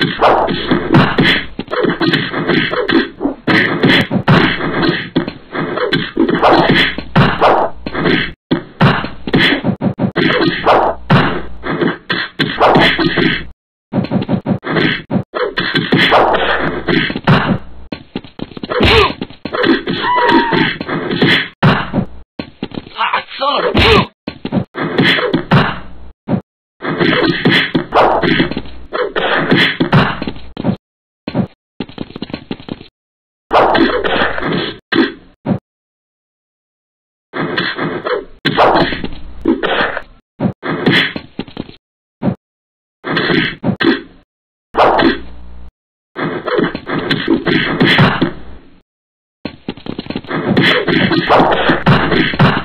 Ah, son! Fuck. Thank you.